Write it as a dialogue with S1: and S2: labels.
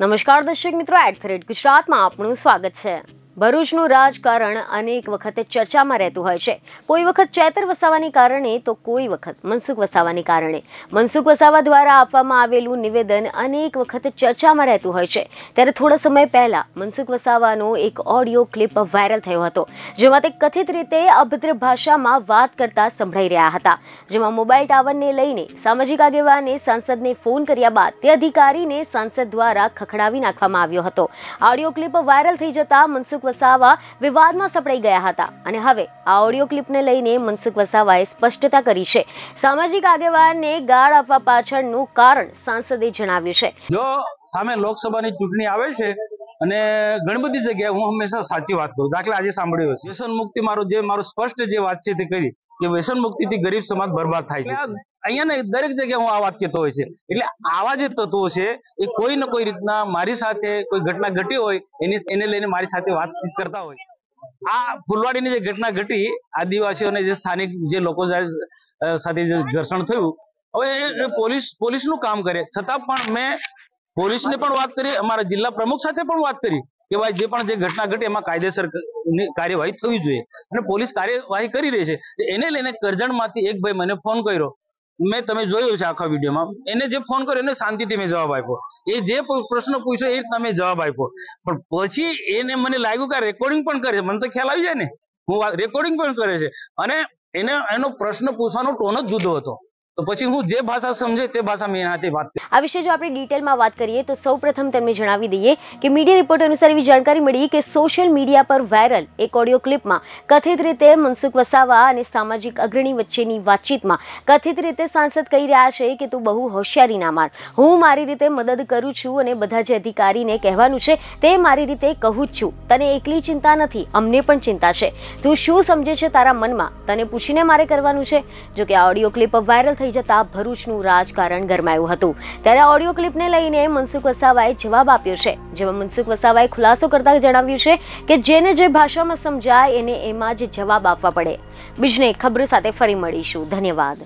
S1: નમસ્કાર દર્શક મિત્રો એટ ધ રેટ ગુજરાતમાં આપનું સ્વાગત છે. ભરૂચનું રાજકારણ અનેક વખતે ચર્ચામાં રહેતું હોય છે. કોઈ વખત ચેતર વસાવાને કારણે તો કોઈ વખત મનસુખ વસાવાને કારણે. મનસુખ વસાવા દ્વારા આપવામાં આવેલું નિવેદન અનેક વખત ચર્ચામાં રહેતું હોય છે. ત્યારે થોડા સમય પહેલા મનસુખ વસાવાનો એક ઓડિયો ક્લિપ વાયરલ થયો હતો, જેમાં તે કથિત રીતે અભદ્ર ભાષામાં વાત કરતા સંભળાઈ રહ્યા હતા. જેમાં મોબાઈલ ટાવરને લઈને સામાજિક આગેવાને સાંસદને ફોન કર્યા બાદ તે અધિકારીને સાંસદ દ્વારા ખખડાવી નાખવામાં આવ્યો હતો. ઓડિયો ક્લિપ વાયરલ થઈ જતા મનસુખ વસાવા વિવાદમાં સપડાઈ ગયા હતા. અને હવે આ ઓડિયો ક્લિપને લઈને મનસુખ વસાવાએ સ્પષ્ટતા કરી છે. સામાજિક આગેવાનને ગાળ આપવા પાછળનું કારણ સાંસદે જણાવ્યું છે.
S2: જો સામે લોકસભાની ચૂંટણી આવે છે અને ઘણી બધી જગ્યાએ હું હંમેશા સાચી વાત કરું દાખલા આજે સાંભળ્યો છે વ્યસન મુક્તિ મારો જે મારો સ્પષ્ટ જે વાત છે તે કરી કે વ્યસન મુક્તિથી ગરીબ સમાજ બરબાદ થાય છે. અહીંયા ને દરેક જગ્યાએ હું આ વાત કહેતો હોય છે. એટલે આવા જે તત્વો છે, એ કોઈ ને કોઈ રીતના મારી સાથે કોઈ ઘટના ઘટી હોય, એની એને લઈને મારી સાથે વાતચીત કરતા હોય. આ ફુલવાડીની જે ઘટના ઘટી, આદિવાસીઓને જે સ્થાનિક જે લોકો સાથે જે ઘર્ષણ થયું, હવે પોલીસ, પોલીસનું કામ કરે. છતાં પણ મેં પોલીસને પણ વાત કરી, અમારા જિલ્લા પ્રમુખ સાથે પણ વાત કરી કે ભાઈ જે પણ જે ઘટના ઘટી, એમાં કાયદેસર કાર્યવાહી થવી જોઈએ. અને પોલીસ કાર્યવાહી કરી રહી છે. એને લઈને કરજણમાંથી એક ભાઈ મને ફોન કર્યો. મેં તમે જોયું છે આખા વિડીયોમાં. એને જે ફોન કર્યો, એને શાંતિથી મેં જવાબ આપ્યો. એ જે પ્રશ્ન પૂછ્યો એ તમે જવાબ આપ્યો. પણ પછી એને મને લાગ્યું કે રેકોર્ડિંગ પણ કરે છે. મને તો ખ્યાલ આવી જાય ને. હું રેકોર્ડિંગ પણ કરે છે. અને એને, એનો પ્રશ્ન પૂછવાનો ટોન જ જુદો હતો. તો પછી હું જે ભાષા સમજે તે ભાષા મેં એનાથી વાત
S1: આ વિશે જો આપણે ડિટેલમાં વાત કરીએ તો સૌપ્રથમ તમને જણાવી દઈએ કે મીડિયા રિપોર્ટ અનુસાર એવી જાણકારી મળી કે સોશિયલ મીડિયા પર વાયરલ એક ઓડિયો ક્લિપમાં કથિત રીતે મનસુખ વસાવા અને સામાજિક અગ્રણી વચ્ચેની વાતચીતમાં કથિત રીતે સાંસદ કહી રહ્યા છે કે તું બહુ હોશિયારી ના માર. હું મારી રીતે મદદ કરું છું અને બધા જે અધિકારીને કહેવાનું છે તે મારી રીતે કહું જ છું. તને એકલી ચિંતા નથી, અમને પણ ચિંતા છે. તું શું સમજે છે તારા મનમાં? તને પૂછીને મારે કરવાનું છે? જો કે આ ઓડિયો ક્લિપ વાયરલ થઈ જતા ભરૂચનું રાજકારણ ગરમાયું હતું. ત્યારે ઓડિયો ક્લિપને લઈને મનસુખ વસાવાએ જવાબ આપ્યો છે. જેમાં મનસુખ વસાવાએ ખુલાસો કરતા જણાવ્યું છે કે જેને જે ભાષામાં સમજાય એને એમાં જ જવાબ આપવા પડે. બીજને ખબર સાથે ફરી મળીશું. ધન્યવાદ.